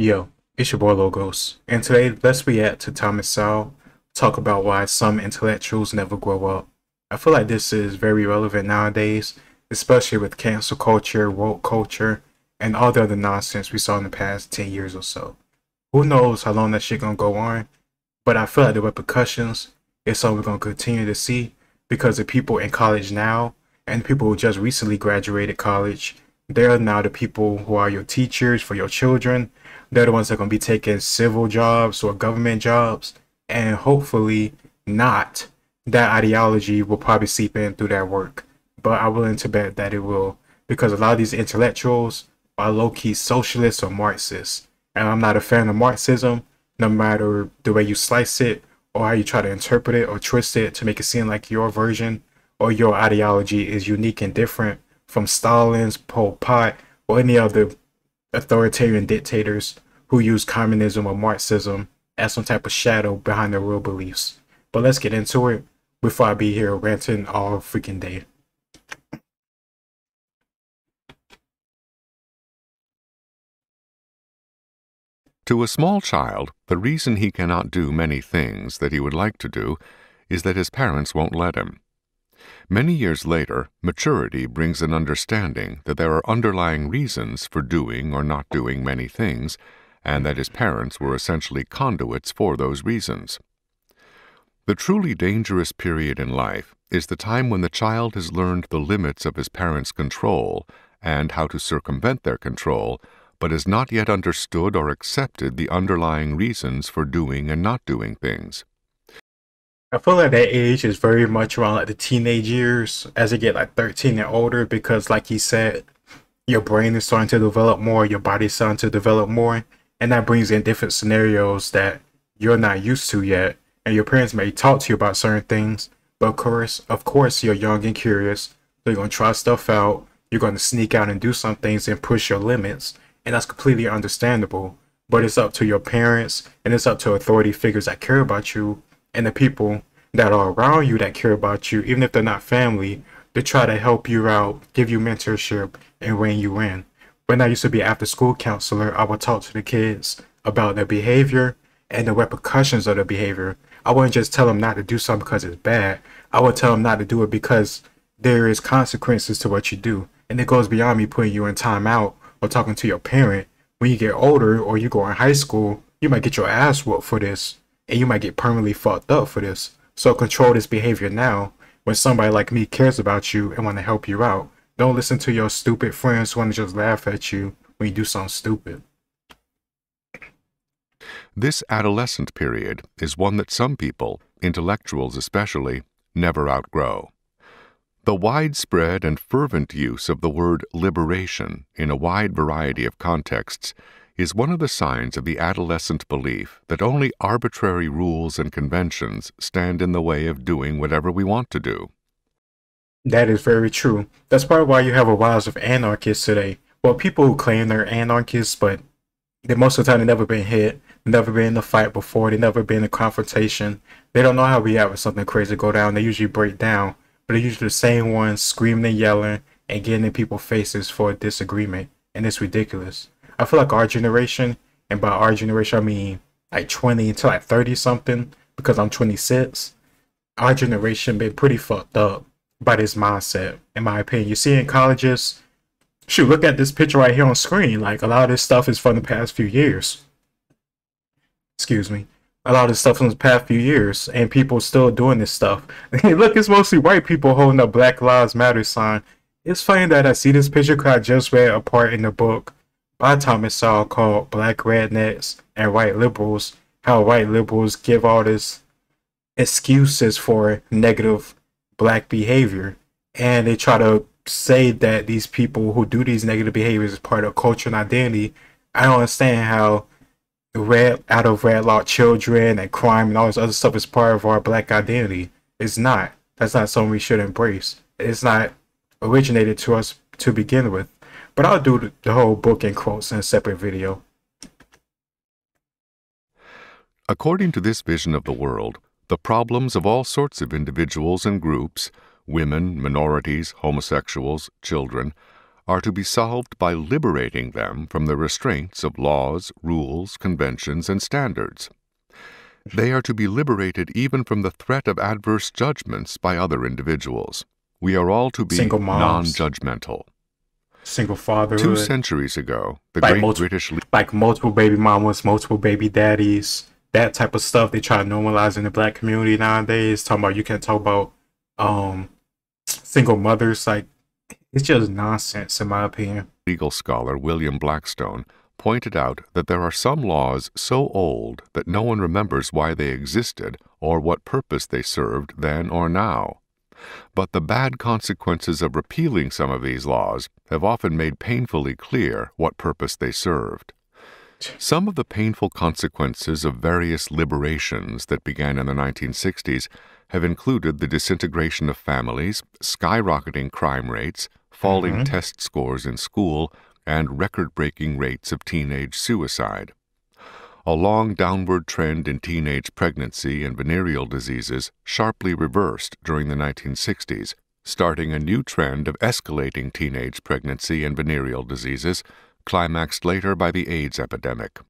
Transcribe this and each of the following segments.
Yo, it's your boy Logos, and today let's react to Thomas Sowell talk about why some intellectuals never grow up. I feel like this is very relevant nowadays, especially with cancel culture, woke culture, and all the other nonsense we saw in the past 10 years or so. Who knows how long that shit gonna go on, but I feel like the repercussions is something we're gonna continue to see because the people in college now and people who just recently graduated college, they're now the people who are your teachers for your children. They're the ones that are gonna be taking civil jobs or government jobs, and hopefully not. That ideology will probably seep in through that work, but I'm willing to bet that it will because a lot of these intellectuals are low-key socialists or Marxists, and I'm not a fan of Marxism, no matter the way you slice it or how you try to interpret it or twist it to make it seem like your version or your ideology is unique and different from Stalin's, Pol Pot, or any other authoritarian dictators who use communism or Marxism as some type of shadow behind their real beliefs. But let's get into it before I be here ranting all freaking day. To a small child, the reason he cannot do many things that he would like to do is that his parents won't let him. Many years later, maturity brings an understanding that there are underlying reasons for doing or not doing many things, and that his parents were essentially conduits for those reasons. The truly dangerous period in life is the time when the child has learned the limits of his parents' control and how to circumvent their control but has not yet understood or accepted the underlying reasons for doing and not doing things. I feel like that age is very much around like the teenage years as you get like 13 and older because like he said, your brain is starting to develop more, your body's starting to develop more, and that brings in different scenarios that you're not used to yet. And your parents may talk to you about certain things, but of course, of course, you're young and curious, so you're gonna try stuff out. You're gonna sneak out and do some things and push your limits and that's completely understandable. But it's up to your parents and it's up to authority figures that care about you and the people that are around you that care about you, even if they're not family, to try to help you out, give you mentorship, and rein you in. When I used to be after school counselor, I would talk to the kids about their behavior and the repercussions of their behavior. I wouldn't just tell them not to do something because it's bad. I would tell them not to do it because there is consequences to what you do. And it goes beyond me putting you in timeout or talking to your parent, when you get older or you go in high school, you might get your ass whooped for this and you might get permanently fucked up for this. So control this behavior now when somebody like me cares about you and want to help you out. Don't listen to your stupid friends who want to just laugh at you when you do something stupid. This adolescent period is one that some people, intellectuals especially, never outgrow. The widespread and fervent use of the word liberation in a wide variety of contexts is one of the signs of the adolescent belief that only arbitrary rules and conventions stand in the way of doing whatever we want to do. That is very true. That's probably why you have a rise of anarchists today. Well, people who claim they're anarchists, but they most of the time they've never been hit, never been in a fight before, they never been in a confrontation. They don't know how we have something crazy go down. They usually break down but they're usually the same ones screaming and yelling and getting in people's faces for a disagreement, and it's ridiculous. I feel like our generation, and by our generation I mean like 20 to like 30 something, because I'm 26, our generation been pretty fucked up by this mindset, in my opinion. You see in colleges, shoot, look at this picture right here on screen. Like a lot of this stuff is from the past few years. Excuse me a lot of this stuff from the past few years, and people still doing this stuff. Look, it's mostly white people holding a Black Lives Matter sign. It's funny that I see this picture because I just read a part in the book by Thomas Sowell called Black Rednecks and White Liberals, how white liberals give all this excuses for negative black behavior. And they try to say that these people who do these negative behaviors is part of culture and identity. I don't understand how red out of wedlock children and crime and all this other stuff is part of our black identity. It's not. That's not something we should embrace. It's not originated to us to begin with. But I'll do the whole book in quotes in a separate video. According to this vision of the world, the problems of all sorts of individuals and groups, women, minorities, homosexuals, children, are to be solved by liberating them from the restraints of laws, rules, conventions, and standards. They are to be liberated even from the threat of adverse judgments by other individuals. We are all to be Single non moms. judgmental. Single fatherhood. Two centuries ago, the Like great multi- British like multiple baby mamas, multiple baby daddies, that type of stuff they try to normalize in the black community nowadays. Talking about you can't talk about um single mothers, like it's just nonsense in my opinion. legal scholar William Blackstone pointed out that there are some laws so old that no one remembers why they existed or what purpose they served then or now. But the bad consequences of repealing some of these laws have often made painfully clear what purpose they served. Some of the painful consequences of various liberations that began in the 1960s have included the disintegration of families, skyrocketing crime rates, falling Mhm. test scores in school, and record breaking rates of teenage suicide. A long downward trend in teenage pregnancy and venereal diseases sharply reversed during the 1960s, starting a new trend of escalating teenage pregnancy and venereal diseases, climaxed later by the AIDS epidemic.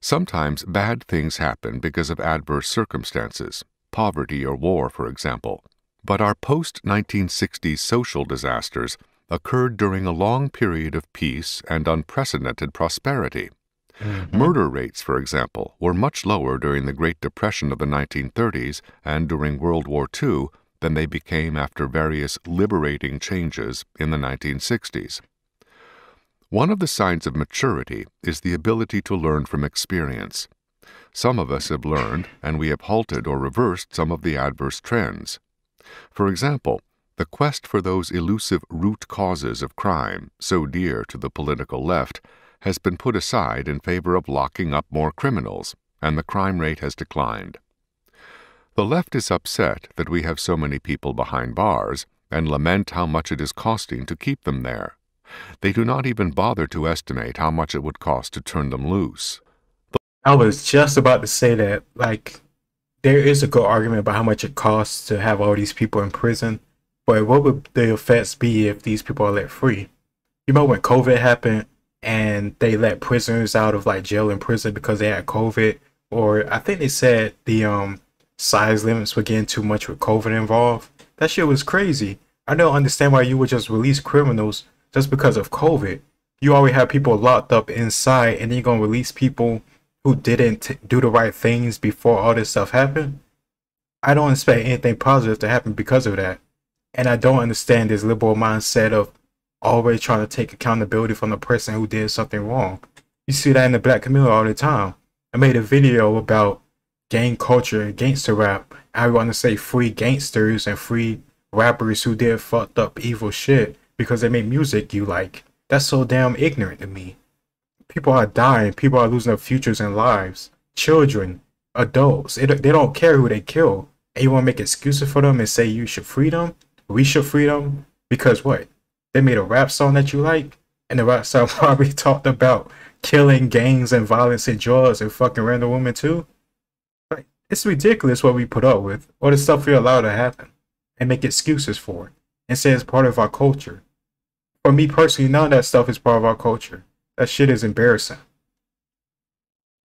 Sometimes bad things happen because of adverse circumstances, poverty or war, for example. But our post 1960s social disasters occurred during a long period of peace and unprecedented prosperity. Mm-hmm. Murder rates, for example, were much lower during the Great Depression of the 1930s and during World War II than they became after various liberating changes in the 1960s. One of the signs of maturity is the ability to learn from experience. Some of us have learned, and we have halted or reversed some of the adverse trends. For example, the quest for those elusive root causes of crime, so dear to the political left, has been put aside in favor of locking up more criminals, and the crime rate has declined. The left is upset that we have so many people behind bars and lament how much it is costing to keep them there. They do not even bother to estimate how much it would cost to turn them loose. I was just about to say that, like, there is a good argument about how much it costs to have all these people in prison, but what would the effects be if these people are let free? You know, when COVID happened and they let prisoners out of like jail and prison because they had COVID, or I think they said the um size limits were getting too much with COVID involved. That shit was crazy. I don't understand why you would just release criminals just because of COVID. You already have people locked up inside, and then you're gonna release people who didn't do the right things before all this stuff happened. I don't expect anything positive to happen because of that. And I don't understand this liberal mindset of always trying to take accountability from the person who did something wrong. You see that in the black community all the time. I made a video about gang culture gangster rap. I want to say free gangsters and free rappers who did fucked up evil shit because they make music you like. That's so damn ignorant to me. People are dying. People are losing their futures and lives. Children, adults. Don't, they don't care who they kill. And you want to make excuses for them and say you should free them? We should free them? Because what? They made a rap song that you like? And the rap song probably talked about killing gangs and violence and drugs and fucking random women too? Like, it's ridiculous what we put up with. Or the stuff we allow to happen. And make excuses for it. And say it's part of our culture. For me personally, none of that stuff is part of our culture. That shit is embarrassing.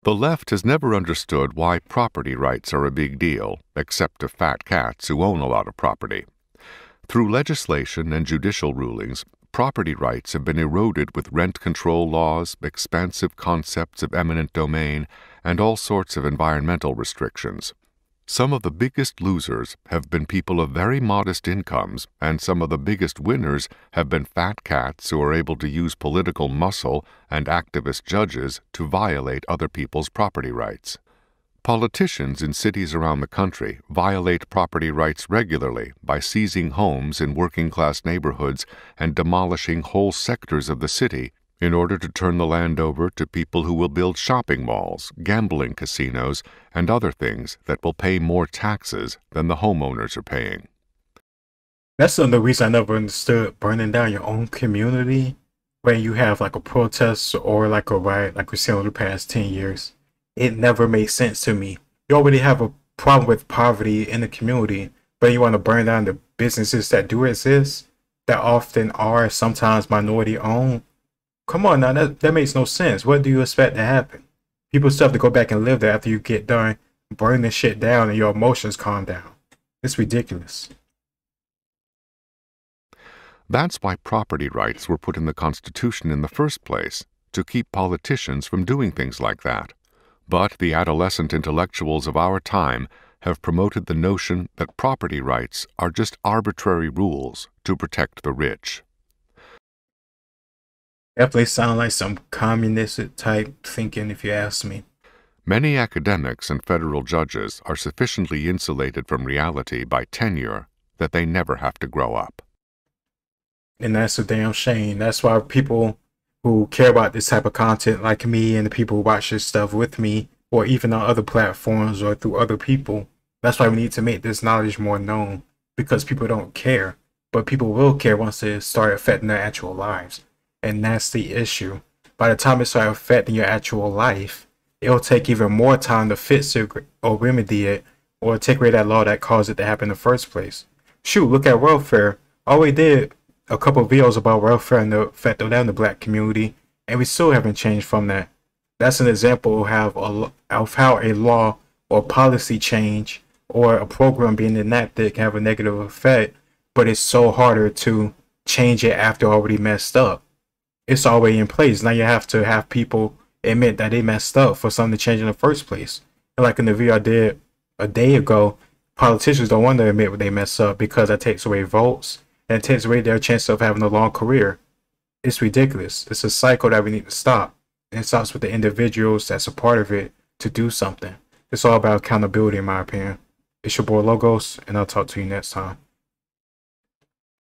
The left has never understood why property rights are a big deal, except to fat cats who own a lot of property. Through legislation and judicial rulings, property rights have been eroded with rent control laws, expansive concepts of eminent domain, and all sorts of environmental restrictions. Some of the biggest losers have been people of very modest incomes, and some of the biggest winners have been fat cats who are able to use political muscle and activist judges to violate other people's property rights. Politicians in cities around the country violate property rights regularly by seizing homes in working class neighborhoods and demolishing whole sectors of the city in order to turn the land over to people who will build shopping malls, gambling casinos, and other things that will pay more taxes than the homeowners are paying. That's another reason I never understood burning down your own community when you have like a protest or like a riot, like we've seen over the past 10 years. It never made sense to me. You already have a problem with poverty in the community, but you want to burn down the businesses that do exist? that often are sometimes minority owned. Come on now, that, that makes no sense. What do you expect to happen? People still have to go back and live there after you get done burning the shit down and your emotions calm down. It's ridiculous. That's why property rights were put in the Constitution in the first place, to keep politicians from doing things like that. But the adolescent intellectuals of our time have promoted the notion that property rights are just arbitrary rules to protect the rich. Definitely sound like some communist type thinking, if you ask me. Many academics and federal judges are sufficiently insulated from reality by tenure that they never have to grow up. And that's a damn shame. That's why people who care about this type of content, like me and the people who watch this stuff with me, or even on other platforms or through other people, that's why we need to make this knowledge more known because people don't care. But people will care once it start affecting their actual lives. And that's the issue. By the time it starts affecting your actual life, it'll take even more time to fix it or remedy it or take away that law that caused it to happen in the first place. Shoot, look at welfare. All we did a couple videos about welfare and the effect of that in the black community, and we still haven't changed from that. That's an example of how a, of how a law or policy change or a program being enacted can have a negative effect, but it's so harder to change it after already messed up. It's already in place. Now you have to have people admit that they messed up for something to change in the first place. And like in the video I did a day ago, politicians don't want to admit when they mess up because that takes away votes and takes away their chance of having a long career. It's ridiculous. It's a cycle that we need to stop. And it starts with the individuals that's a part of it to do something. It's all about accountability, in my opinion. It's your boy Logos, and I'll talk to you next time.